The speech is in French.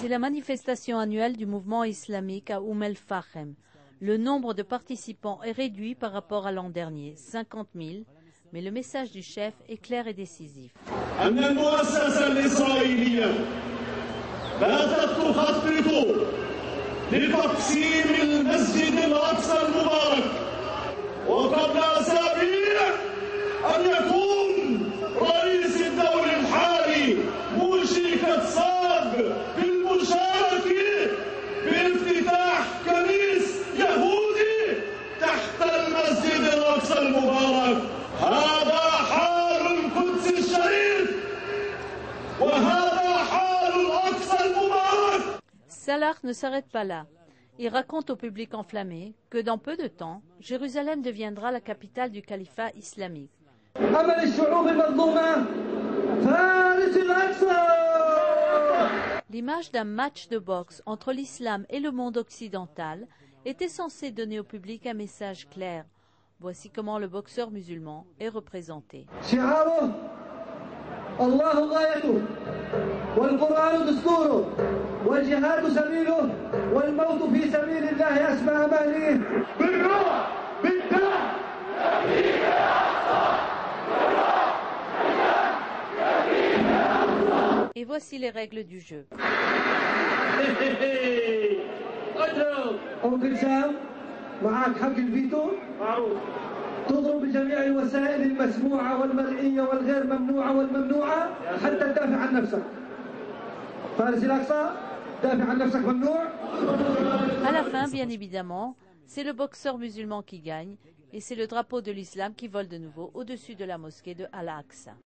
C'est la manifestation annuelle du mouvement islamique à Oum el-Fahem. Le nombre de participants est réduit par rapport à l'an dernier, 50 000, mais le message du chef est clair et décisif. Salah ne s'arrête pas là. Il raconte au public enflammé que dans peu de temps, Jérusalem deviendra la capitale du califat islamique. L'image d'un match de boxe entre l'islam et le monde occidental était censée donner au public un message clair. Voici comment le boxeur musulman est représenté. والقرآن دستوره والجهاد سبيله والموت في سبيل الله أسمى أمانيه بالروح بالدم يهديك الأقصى Et voici les règles du jeu. أم كلثوم معك حق الفيتو. الوسائل المسموعة والمرئية والغير ممنوعة والممنوعة حتى تدافع عن نفسك. À la fin, bien évidemment, c'est le boxeur musulman qui gagne et c'est le drapeau de l'islam qui vole de nouveau au-dessus de la mosquée de Al-Aqsa.